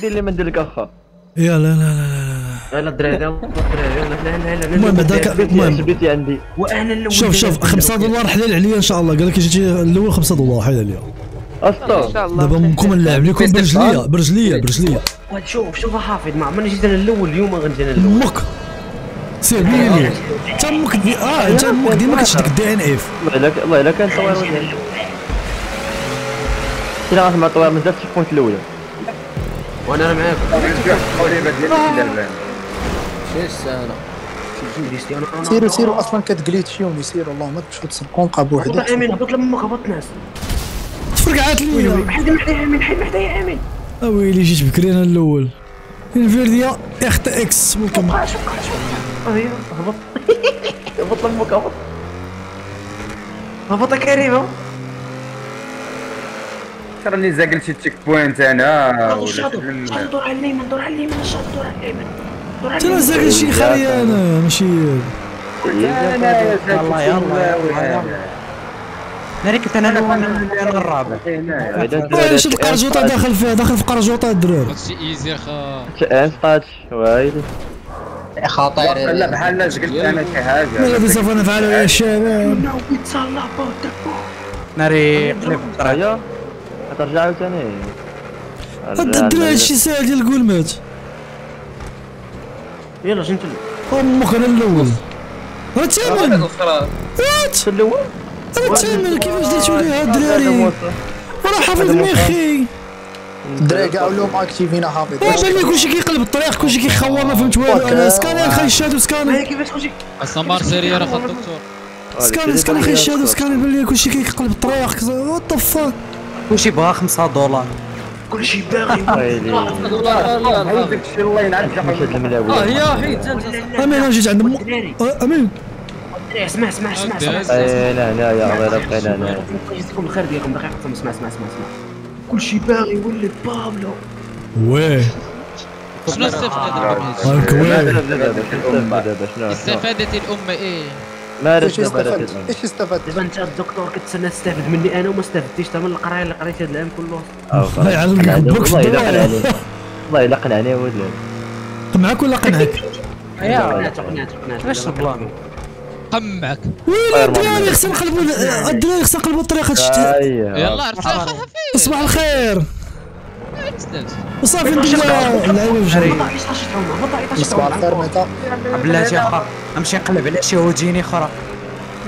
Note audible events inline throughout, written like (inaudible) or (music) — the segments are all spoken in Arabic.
دير لي ما ندير لك اخا يا لا لا لا لا الدراري يلا لا لا لا لا المهم هذاك المهم بيتي عندي وأنا الأول شوف شوف 5 دولار حلال عليا ان شاء الله قال لك جيتي الأول 5 دولار حلال عليا اسطى دابا ممكن نلعب لكم برجليا برجليا برجليا شوف شوف حافظ ما عمرني جيت أنا الأول اليوم غنجي أنا الأول أمك سير بيني انت أمك آه انت أمك ديما كتشدك ال DNF والله الا الا كان طوير ولا كنا غنسمع طوير من ذات البوينت الاولى وأنا راه معاك شي سهله كريستيانو رونالدو سيروا سيروا أصلا كتجليتشيوني سيروا الله ما تمشيو تسبقوا هبط بوحدي آمين. هبط لما هبط ناس. تفرقعات ليا حيد محدايا امين حيد محدايا امين اويلي جيت بكري أنا الأول. انفيرديا أخت إكس ويلكم. شوف شوف هبط هبط لمك هبط هبط يا كريم راني زاقل شي تشيك بوينت أنا ولا الشاطو شي- الشاطو دور على اليمين دور على اليمين الشاطو دور على اليمين ترى زاك شي خالي أنا ماشي أنا زاقل يلا، يلا، ناري كنت أنا الأول أنا الرابع. واه شد القرجوطه داخل فيها داخل في قرجوطه الدراري هادشي ايزي اخا انسقات ويلي خطير. لا بحال زقلت أنا شي حاجة ما الذي سوف نفعله يا شباب. the ball. ناري قلب الطريق هيا غترجع عاوتاني هاد الدراري هادشي ساهل ديال الكولمات يلا جنت أمك أنا الأول. راه الثامن. وات؟ الأول؟ أنا الثامن كيفاش درتو ليها الدراري؟ وراه حافظ ميخي الدراري كاع ولاو اكتيفين حافظ. واش بان لي كلشي كيقلب الطريق كلشي كيخور ما فهمت والو. أنا سكانر خلي الشادو سكانر كيفاش تخرجي أصلا مارسيريا راه خا الدكتور. سكانر سكانر خلي الشادو سكانر بان لي كلشي كيقلب الطريق. وات ذا فاك كلشي بغا 5 دولار. كل شيء باغي ويلي داك الشيء الله ينعم. مشات الملاوي أمين أنا جيت عند آه، أمين. دراري اسمع اسمع اسمع لا لا يا الله لا بقينا لا. يجيكم الخير ديالكم دقيقة اسمع اسمع اسمع اسمع. كل شيء باغي يولي بابلو. واه شنو استفادت دابا شنو استفادت الأمة إيه. ما إيش دابا استفدت؟ إيش استفدت؟ دابا أنت الدكتور كتسنى تستافد مني أنا وما استفدتيش حتى من القراية اللي قريت هذا العام كله الله يعلمك والله الا قنعني والله الا قنعني ولد معك ولا. قنعك قنعت قنعت قنعت البلان قمعك. ويلي الدراري خصنا نقلبوا الدراري خصنا نقلبوا الطريق هادشي اييه يلا ارتاح. صباح الخير. وصافي ندير اللعيبه بجري طاشت صباح الخير ميتا بلاتي اخا نمشي نقلب على شي هوجيني أخرى.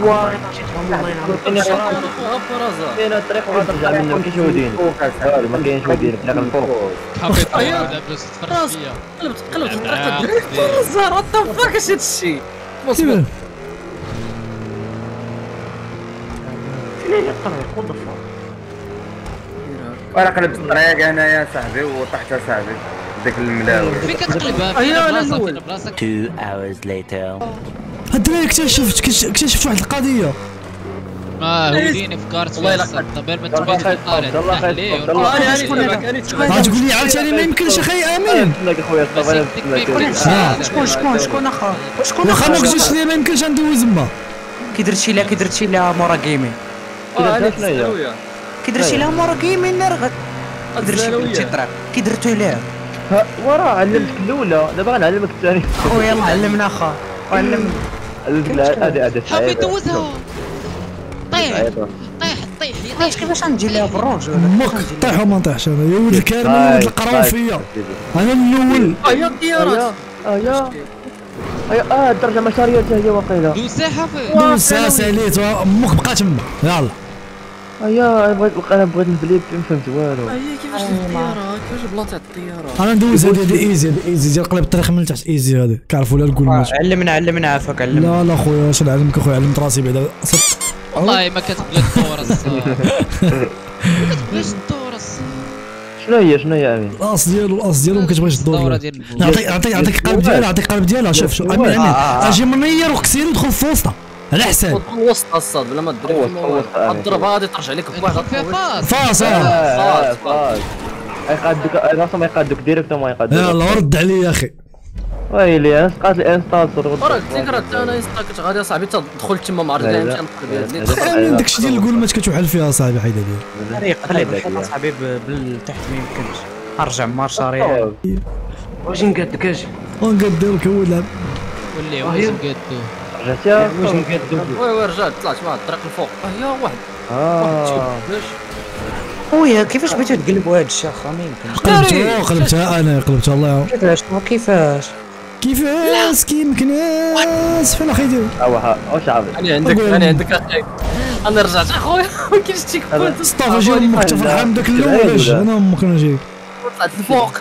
والله. طاشت عمر الله ينعم كاين الطريق وغترجع منه ما كاينش ودين ما كاينش ودين في الفوق حبيت لاباس تفرج فيا. قلبت قلبت الزهر وات ذا فاك اش هادشي كيفاه فين هي الطريق وات ذا فاك وأنا قلبت الطريق أنا يا صاحبي وطحت يا صاحبي. ديك الملاوي. فين كتقلبها فين بلاصه فين بلاصه Two hours later. الدراري اكتشفت اكتشفت واحد القضية. ما هوديني فكرت فيها الصدى بال ما تبين الله خير ليه غتقول لي عاوتاني ما يمكنش أخي آمين. أخويا شكون شكون شكون أخا؟ شكون واخا ما اخا قلتش لي ما يمكنش ندوز ما. كي درتي لها كي درتي لها مورا جيمين شنو هي كي درتي لها مورا جيمين راه غد درتي درتي طريق كي درتو لها ها، وراه علمتك الأولى. دابا غنعلمك الثاني خويا يلا علمنا اخا علم هذه هذه حبيت دوزها. طيح. طيح طيح. علاش كيفاش غنجي لها بالروج ولا أمك طيح وما نطيحش أنا يا ولد الكرم يا ولد القروفيه أنا الأول. هيا الطيارات ايا ايا آه الدرجه مشاريه حتى هي واقيلا. دوزها حفيظ دوز ساليت. أمك بقى تما. يلا. أيا بغيت أنا بغيت نبلي ما فهمت والو. كيفاش الطيارة؟ كيفاش بلاطه الطيارة؟ أنا ندوز هذه هذه ايزي هذه ايزي ديال قلب الطريق من تحت ايزي هذه. كعرفوا لا الكل ماشي علمنا علمنا عافاك علمنا. لا لا خويا واش نعلمك أخويا؟ علمت راسي بعدا. والله ما كتبغي الدور الصاد. (laughs) ما كتبغيش الدور شنو هي شنو هي أمين؟ الاص ديالو الاص ديالو ما كتبغيش الدور. نعطيك نعطيك نعطيك القلب ديالها نعطيك القلب ديالها. شوف شوف أمين أمين. أجي منير وكسير ودخل في وسطها. على ودخل وسط الصاد بلا ما. تضرب غادي ترجع لك بواحد فاس فاس فاز يقادوك راسهم ما يقادوك ديريكت ما يقادوك يلا رد علي يا أخي. ويلي أنا سقات الانستال راك تيكرا حتى أنا يستا كنت غادي اصاحبي تدخل تما ما عرفت لا، لا. نمشي نقلب يدي لا. امين داكشي ديال الكول ما تكتوحل فيها صاحبي حيدا ديال طريق قلب اصاحبي بال- تحت ما يمكنش أرجع مارشا ريال واش نقادك أجي لك هو لعب ولي واش نقادو رجعتي واش نقادو وي وي رجعت طلعت مع الطريق الفوق آه هي واحد. آه. خويا كيفاش بغيتو تقلبوا هاد الشيء اخا ما يمكنش. قلبتها قلبتها أنا قلبتها الله كيفاش؟ كيفاش؟ كيفاش؟ كيمكناش فين أخي دير آه واش عارف أنا عندك أنا عندك أخي أنا رجعت. أخويا ما كاينش تيك بوينت صافي أجي أمك انت فرحان بداك الأول. اش أنا أمك أنا جاي طلعت الفوق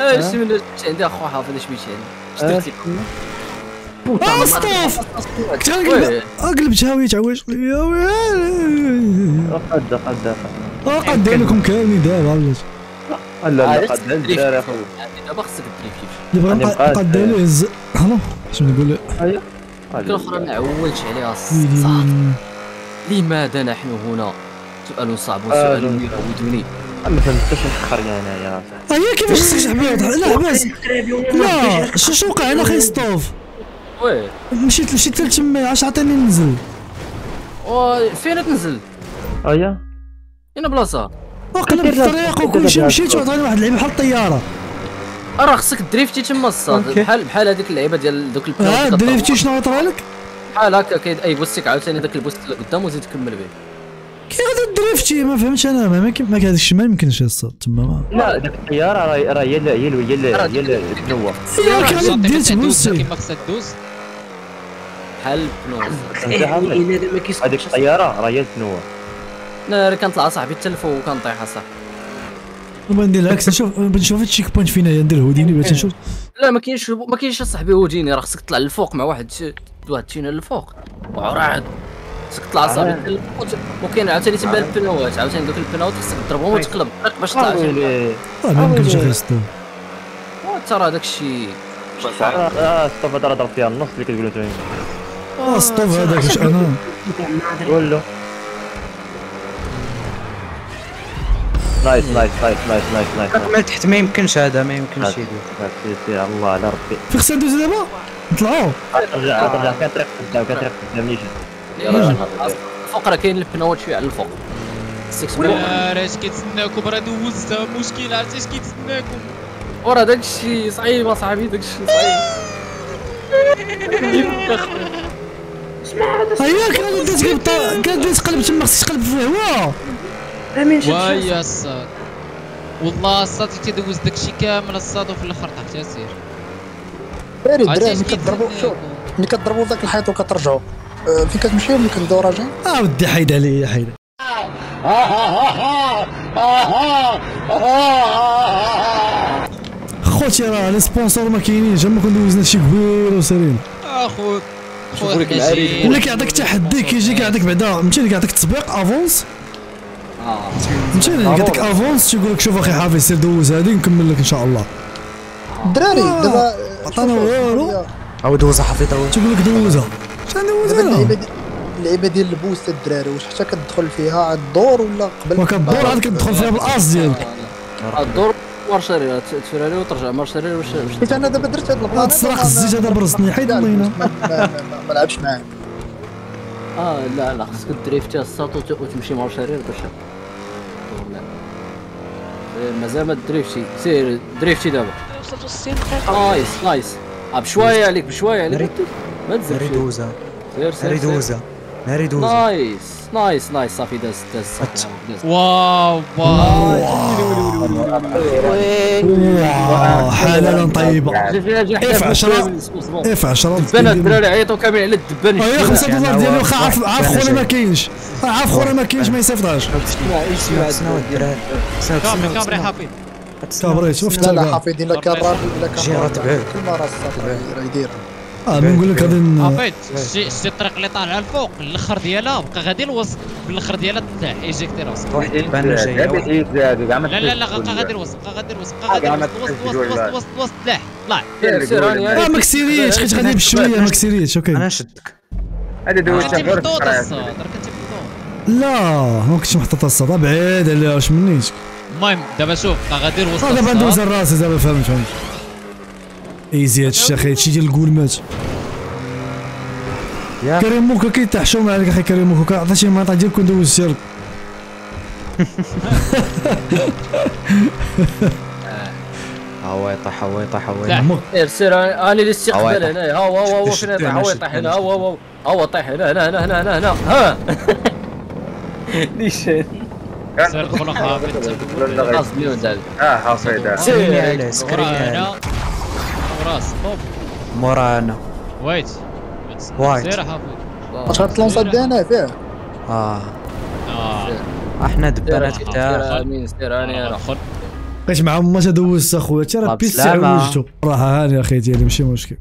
اش من عندي؟ اخو حافظ اش مشي عندي آه غنقلب قلبتها وهي تعوج يا ويلي قد قد آه قد لكم كاملين دابا لا لا قد الدراري اخو دابا خصك بغا بقات- قد له يهز هلو شنو نقول ديك الاخرى ما عولتش عليها ويلي. لماذا نحن هنا سؤال صعب وسؤال يراودني ما فهمتش نخر انايا آه هي كيفاش خصك تحبي لا باس لا شو شو وقع أنا خي ستوف وي. مشيت مشيت تما؟ علاش عطيني ننزل؟ و- فين تنزل أيا. هنا بلاصة. وقلب الطريق وكل شيء مشيت وعطاني واحد اللعيبة بحال الطيارة. راه خصك دريفتي تما الصاد. بحال بحال هذيك اللعيبة ديال دوك آه البلان دريفتي شنو طرا لك؟ بحال هكا كيد أي بوستيك عاوتاني داك البوست اللي قدام وزيد كمل به. كي غادي دريفتي ما فهمتش أنا. ما ما ما هذاك الشيء ما يمكنش الصاد تما. ما لا ديك الطيارة راه راه هي ال- هي ال- هي ال- هي ال- البنوه يا كان دير تبوسي كيما خصك دوز بحال ما كيسكتش هذيك الطيارة راه هي البنوه أنا كنطلع صاحبي التلف وكنطيح صاحبي نبغى ندير العكس نشوف نشوف التشيك بوينت فين ندير هوديني باش نشوف. لا ما كاينش ما كاينش صاحبي وديني راه خصك تطلع للفوق مع واحد واحد تينا للفوق. وعراعد خصك تطلع صاحبي وكاين عاوتاني تما البنوات عاوتاني دوك البنوات خصك تضربهم وتقلب الطريق باش تطلع آه ما يمكنش أخي ستوف ترى داك الشيء آه هذا راه ضرب فيها النص اللي كتقولوا آه ستوف هذاك واش أنا. قول له. nice nice nice nice nice nice. ما تحت ما يمكنش هذا ما يمكنش يدير. سير سير الله على ربي. في خصنا ندوز دابا؟ نطلعوا ترجع ترجع كان طريق قدام كان طريق قدام نيشان يا راجل الفوق راه كاين البنوات شوية على الفوق. خصك تسمع ولا راه اش كيتسناكم؟ راه دوزتها مشكل عرفتي اش كيتسناكم. ورا داك الشيء صعيب اصاحبي داك (laughs) الشيء صعيب هيا كان ديت قلب كان ديت قلب تما خصك تقلب في الهواء ويا الساط والله الساط كيدوز داكشي كامل الساط وفي الآخر طاحت سير. داري عرفتي الدراري ملي كتضربوا؟ شوف ملي كتضربوا في ذاك الحيط وكترجعوا آه، فين كتمشيو ملي كندوو راجعين آه ودي حيد عليا حيد. خوتي راه les sponsors ما كاينينش اما كون دوزنا شي كبير وسيرين. اخو شوفوا لك ولا كيعطيك تحدي كيجي كيعطيك بعدا. فهمتيني كيعطيك تسبيق avance. فهمتيني كيعطيك أفونس. تيقول لك شوف أخي حافظ سير دوز هذه نكمل لك إن شاء الله. الدراري آه، دابا عطانا والو. عاود وزع حفيظه تيقول لك دوزها شنو دوز دابا اللعيبة ديال البوست الدراري واش حتى كتدخل فيها عاد الدور ولا قبل وكدور عاد كتدخل فيها بالاس ديالك. الدور مارشاري تفراري وترجع مارشاري واش حيت أنا دابا درت هاد البلان هاد السراق الزيت هذا برزني حيد الله ما- لعبش معاه آه لا لا خصك دريفتي الساط وت- وتمشي marche arrière باش مازال ما دريفتي سير دريفتي دابا nice nice آه، بشويه عليك بشويه عليك ما تزيدش ناري دوزه سير سير دوزه nice nice nice صافي داز داز واو واو حلالا طيبه اف 10 اف 10 الدبانه الدراري عيطوا كاملين على الدبان. هي 5 دولار ديالي واخا عارف عارف خونا ما كاينش. عارف خونا ما كاينش ما يصيفطهاش. كامري كامري حافظ كابريت شوف لا لا التلقى حفيظ إلا كان راجل إلا كان جيرة راجل، تبعوه. كل مرة راه يدير آه نقول لك غادي عفيت شتي شتي الطريق اللي طالعه الفوق الأخر ديالها بقى غادي الوسط الآخر ديالها طلع إيجيكتي راسك. واحد جاية واحد. لا لا لا بقى غادي الوسط بقى غادي الوسط بقى غادي الوسط وسط وسط وسط وسط وسط طلع طلع سير سير راني آه ما كسيريتش حيت غادي بشويه ما كسيريتش أوكي أنا نشدك هذه دوزت كنتي غير لا ما كنتش محطوط الصدى بعيد عليها واش منيش. المهم دابا شوف بقى غادي الوسط آه دابا ندوز. الراس دابا فهمت فهمت ايزي هادشي أخي هادشي ديال الكولمات يا كريم موكا كيتحشم عليك أخي كريم موكا عطى شي مطا ديال كون دوز السير هو يطيح هو يطيح هو. يطيح سير سير أنا الاستقبال هنا هو هو هو فين يطيح هو يطيح هنا هو هو هو طيح هنا هنا هنا هنا هنا هنا ها ليش سير مليون دال آه سكريني سير عليه سكريني ورا عليه هنا وراس طوب مورانا وايت. وايت. سير حافظ واش غتلونسا دي أنا فيه آه. آه. إحنا دبانات سير. كتار سير أنا أنا بقيت مع ما تدوزت اخويا ترى بيس سلامة. عوجتو راحه هاني أخي ديالي ماشي مشكل